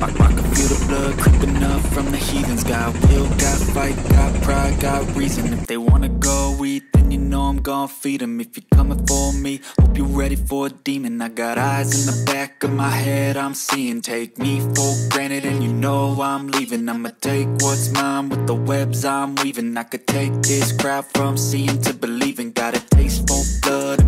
I, I can feel the blood creeping up from the heathens. Got will, got fight, got pride, got reason. If they wanna go eat, then you know I'm gon' feed 'em. If you're coming for me, hope you're ready for a demon. I got eyes in the back of my head, I'm seeing. Take me for granted and you know I'm leaving. I'ma take what's mine with the webs I'm weaving. I could take this crowd from seeing to believing. Got a taste for blood